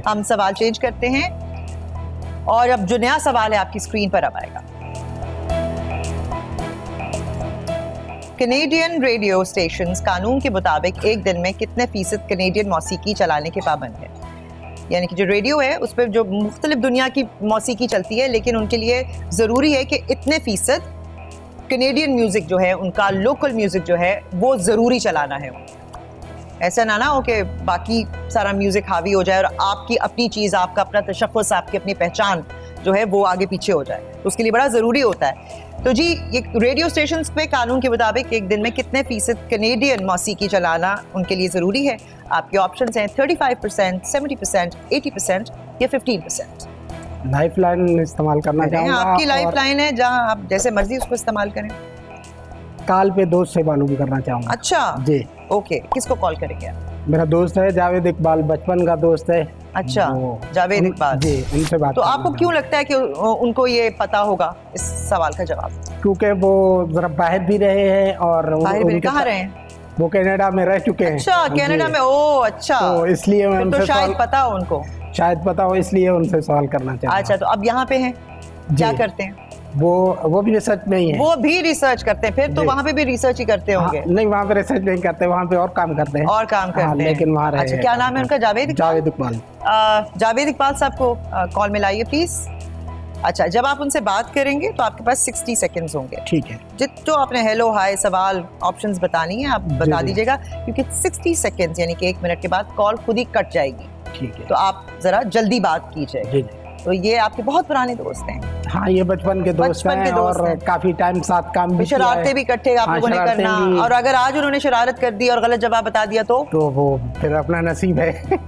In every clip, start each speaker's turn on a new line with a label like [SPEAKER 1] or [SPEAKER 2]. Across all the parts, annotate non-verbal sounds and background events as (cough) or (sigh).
[SPEAKER 1] हम सवाल चेंज करते हैं और अब जो नया सवाल है आपकी स्क्रीन पर अब आएगा। कनेडियन रेडियो स्टेशंस कानून के मुताबिक एक दिन में कितने फ़ीसद कनेडियन मौसीकी चलाने के पाबंद है? यानी कि जो रेडियो है, उस पर जो मुख्तलिफ़ दुनिया की मौसीकी चलती है, लेकिन उनके लिए ज़रूरी है कि इतने फ़ीसद कनेडियन म्यूज़िक जो है, उनका लोकल म्यूज़िक जो है, वो ज़रूरी चलाना है। ऐसा ना ना हो कि बाकी सारा म्यूज़िक हावी हो जाए और आपकी अपनी चीज़ आपका अपना तशख़स आपकी अपनी पहचान जो है वो आगे पीछे हो जाए। तो उसके लिए बड़ा ज़रूरी होता है। तो जी ये रेडियो स्टेशन पे कानून के मुताबिक एक दिन में कितने फ़ीसद कनेडियन मौसीकी चलाना उनके लिए ज़रूरी है? आपके ऑप्शन हैं thirty five percent seventy percent eighty percent या फिफ्टीन परसेंट
[SPEAKER 2] लाइफ लाइन इस्तेमाल करना चाहूँगा
[SPEAKER 1] आपकी लाइफ लाइन है जहाँ आप जैसे मर्ज़ी उसको इस्तेमाल करें।
[SPEAKER 2] काल पे दोस्त से मालूम करना चाहूँगा।
[SPEAKER 1] अच्छा?
[SPEAKER 2] जी।
[SPEAKER 1] ओके किसको कॉल करेंगे?
[SPEAKER 2] मेरा दोस्त है जावेद इकबाल बचपन का दोस्त है।
[SPEAKER 1] अच्छा जावेद इकबाल।
[SPEAKER 2] जी उनसे बात
[SPEAKER 1] तो आपको क्यों लगता है कि उनको ये पता होगा इस सवाल का जवाब?
[SPEAKER 2] क्योंकि वो जरा बाहर भी रहे हैं और
[SPEAKER 1] कहाँ रहे हैं?
[SPEAKER 2] वो कनाडा में रह चुके हैं।
[SPEAKER 1] अच्छा कनाडा में ओ अच्छा।
[SPEAKER 2] तो इसलिए मैं
[SPEAKER 1] तो शायद पता हो उनको।
[SPEAKER 2] शायद पता हो इसलिए उनसे सवाल करना चाहता
[SPEAKER 1] अच्छा तो अब यहाँ पे हैं? क्या करते हैं?
[SPEAKER 2] वो वो भी रिसर्च में ही है।
[SPEAKER 1] वो भी रिसर्च करते हैं फिर तो वहाँ पे भी रिसर्च ही करते होंगे।
[SPEAKER 2] हाँ, नहीं वहाँ पे रिसर्च नहीं करते वहाँ पे और काम करते हैं।
[SPEAKER 1] और काम करते हाँ, हैं।
[SPEAKER 2] लेकिन वहाँ
[SPEAKER 1] अच्छा क्या नाम है उनका? जावेद
[SPEAKER 2] जावेद इकबाल।
[SPEAKER 1] जावेद इकबाल साहब को कॉल मिलाइए प्लीज़ अच्छा जब आप उनसे बात करेंगे तो आपके पास 60 सेकंड्स होंगे।
[SPEAKER 2] ठीक है।
[SPEAKER 1] जित जो आपने हेलो हाय सवाल ऑप्शंस बतानी है आप बता दीजिएगा क्योंकि 60 सेकंड्स यानी कि एक मिनट के बाद कॉल खुद ही कट जाएगी।
[SPEAKER 2] ठीक है।
[SPEAKER 1] तो आप जरा जल्दी बात कीजिए। तो ये आपके बहुत पुराने दोस्त हैं।
[SPEAKER 2] हाँ ये बचपन के दोस्त हैं के दोस्त और हैं। काफ़ी टाइम साथ काम भी
[SPEAKER 1] शरारतें भी इकट्ठे आप हाँ, लोगों ने करना। और अगर आज उन्होंने शरारत कर दी और गलत जवाब बता दिया तो?
[SPEAKER 2] तो वो फिर अपना नसीब है।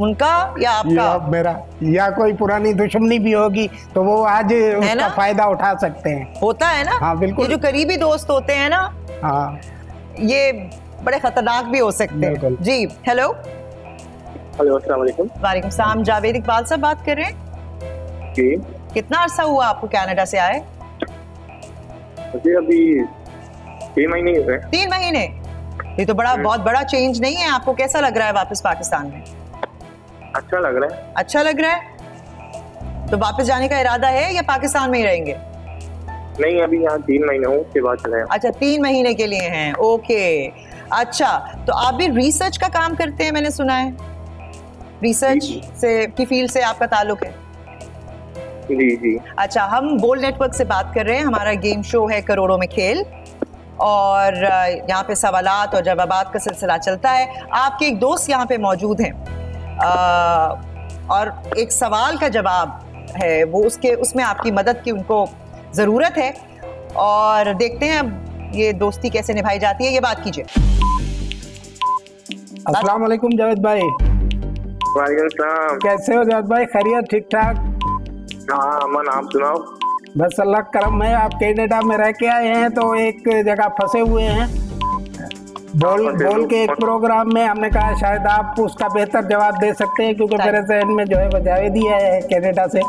[SPEAKER 1] उनका या (laughs) आपका?
[SPEAKER 2] या मेरा या कोई पुरानी दुश्मनी भी होगी तो वो आज उसका फ़ायदा उठा सकते हैं।
[SPEAKER 1] होता है ना?
[SPEAKER 2] हाँ बिल्कुल।
[SPEAKER 1] जो करीबी दोस्त होते हैं ना
[SPEAKER 2] हाँ।
[SPEAKER 1] ये बड़े खतरनाक भी हो सकते हैं। जी हेलो
[SPEAKER 3] हेलो अस्सलाम वालेकुम।
[SPEAKER 1] वालेकुम सलाम। जावेद इकबाल साहब बात कर रहे हैं।
[SPEAKER 3] जी
[SPEAKER 1] कितना अरसा हुआ आपको कनाडा से आए?
[SPEAKER 3] अभी तीन महीने हुए।
[SPEAKER 1] तीन महीने? ये तो बड़ा बहुत बड़ा चेंज नहीं है आपको। कैसा लग रहा है वापस पाकिस्तान में?
[SPEAKER 3] अच्छा लग रहा है।
[SPEAKER 1] अच्छा लग रहा है? तो वापस जाने का इरादा है या पाकिस्तान में ही रहेंगे?
[SPEAKER 3] नहीं अभी यहाँ तीन महीने हूँ उसके बाद चले
[SPEAKER 1] अच्छा तीन महीने के लिए हैं। ओके। अच्छा तो आप भी रिसर्च का काम करते हैं मैंने सुना है। रिसर्च से की फ़ील्ड से आपका ताल्लुक है।
[SPEAKER 3] जी जी।
[SPEAKER 1] अच्छा हम गोल्ड नेटवर्क से बात कर रहे हैं। हमारा गेम शो है करोड़ों में खेल। और यहाँ पे सवालात और जवाब का सिलसिला चलता है। आपके एक दोस्त यहाँ पे मौजूद हैं। और एक सवाल का जवाब है वो उसके उसमें आपकी मदद की उनको ज़रूरत है। और देखते हैं अब ये दोस्ती कैसे निभाई जाती है। ये बात कीजिए।
[SPEAKER 2] अस्सलाम वालेकुम जावेद भाई।
[SPEAKER 3] वालेकुम
[SPEAKER 2] कैसे हो जावेद भाई? खैरियत? ठीक ठाक?
[SPEAKER 3] हाँ अमन आप सुनाओ।
[SPEAKER 2] बस अल्लाह करम है आप कैनेडा में रह के आए हैं तो एक जगह फंसे हुए हैं। बोल बोल के एक प्रोग्राम में हमने कहा शायद आप उसका बेहतर जवाब दे सकते हैं क्योंकि मेरे जहन में जो है बजावे दिया है कनाडा से।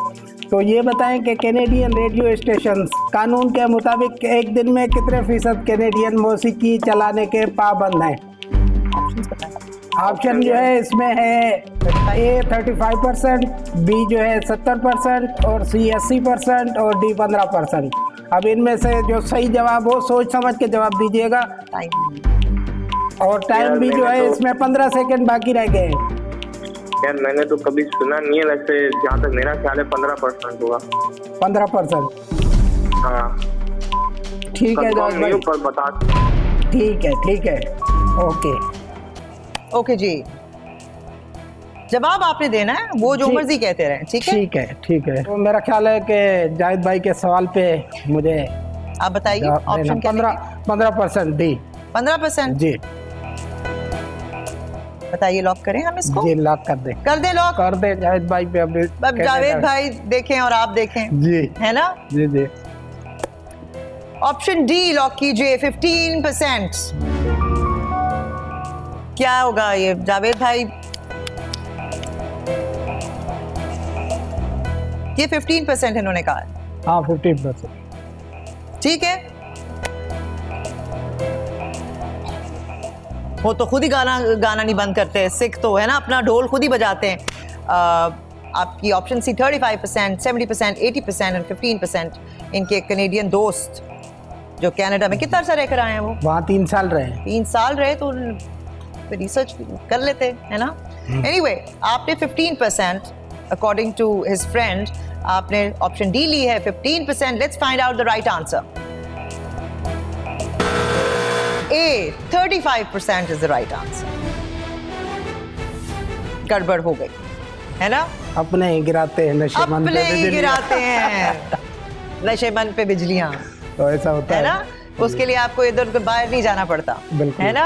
[SPEAKER 2] तो ये बताएँ कि कैनेडियन रेडियो स्टेशन कानून के मुताबिक एक दिन में कितने फ़ीसद कैनेडियन मौसीकी चलाने के पाबंद हैं? ऑप्शन जो है इसमें है A thirty five percent B जो है सत्तर परसेंट और सी अस्सी परसेंट और डी पंद्रह परसेंट अब इनमें से जो सही जवाब हो सोच समझ के जवाब दीजिएगा। और टाइम भी जो है तो, इसमें पंद्रह सेकंड बाकी रह गए
[SPEAKER 3] यार मैंने तो कभी सुना नहीं है वैसे जहाँ तक मेरा ख्याल है पंद्रह परसेंट होगा।
[SPEAKER 2] पंद्रह परसेंट
[SPEAKER 3] हाँ।
[SPEAKER 2] ठीक है
[SPEAKER 3] पर बता
[SPEAKER 2] ठीक है ठीक है। ओके
[SPEAKER 1] ओके जी। जवाब आपने देना है वो जो मर्ज़ी कहते रहे ठीक है?
[SPEAKER 2] ठीक है ठीक है। तो मेरा ख्याल है कि जाहिद भाई के सवाल पे मुझे
[SPEAKER 1] आप बताइए ऑप्शन
[SPEAKER 2] पंद्रह पंद्रह परसेंट डी।
[SPEAKER 1] पंद्रह परसेंट?
[SPEAKER 2] जी।
[SPEAKER 1] बताइए लॉक करें हम इसको?
[SPEAKER 2] जी लॉक कर दे।
[SPEAKER 1] कर दे लॉक
[SPEAKER 2] कर दे जावेद भाई पे
[SPEAKER 1] अब जावेद भाई देखें और आप देखें
[SPEAKER 2] जी।
[SPEAKER 1] है ना?
[SPEAKER 2] जी जी।
[SPEAKER 1] ऑप्शन डी लॉक कीजिए फिफ्टीन परसेंट क्या होगा ये? जावेद भाई ये 15 परसेंट इन्होंने कहा
[SPEAKER 2] हाँ। 15 परसेंट
[SPEAKER 1] ठीक है? वो तो खुद ही गाना गाना नहीं बंद करते सिख तो है ना अपना ढोल खुद ही बजाते हैं। आपकी option C 35 percent seventy percent eighty percent and fifteen percent इनके कनेडियन दोस्त जो कनाडा में कितना अर्सा रहकर आए हैं वो?
[SPEAKER 2] वहाँ तीन साल रहे
[SPEAKER 1] तीन साल रहे तो रिसर्च कर लेते है ना? एनी anyway, आपने 15 percent according to his friend आपने ऑप्शन डी ली है 15 percent let's find out the right answer A 35 percent is the right answer गड़बड़ हो गई है ना?
[SPEAKER 2] अपने ही गिराते हैं नशे मन
[SPEAKER 1] अपने
[SPEAKER 2] पे
[SPEAKER 1] ही। गिराते हैं। नशे मन पे बिजलियाँ।
[SPEAKER 2] तो ऐसा होता
[SPEAKER 1] है
[SPEAKER 2] है।
[SPEAKER 1] ना उसके लिए आपको इधर उधर बाहर नहीं जाना पड़ता है ना?